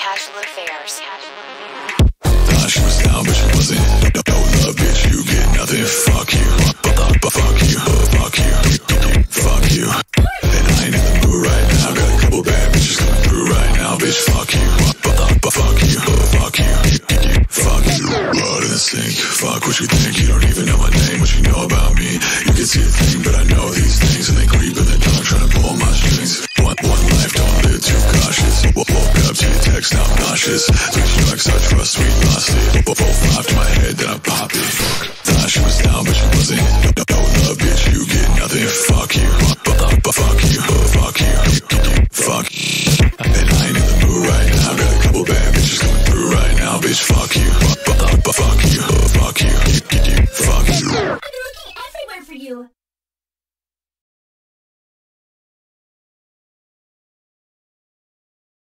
Casual affairs. Thought she was down, but she wasn't. No love, bitch, you get nothing. Fuck you. Fuck you. Fuck you. Fuck you. And I ain't in the mood right now. Got a couple bad bitches coming through right now, bitch. Fuck you. Fuck you. Fuck you. Fuck you. Blood in the sink. Fuck what you think. You don't even know my name. What you know about me. You can see a thing, but I know these things. And they creep in the flashes These drugs I trust, we glossy Four five to my head, then I pop it. Fuck, Thought she was down, but she wasn't. No, no love, bitch, you get nothing. Fuck you, fuck you, fuck you. Fuck. You. And I ain't in the mood right now. Got a couple bad bitches coming through right now Bitch, fuck you, fuck you, fuck you. Fuck you, fuck you.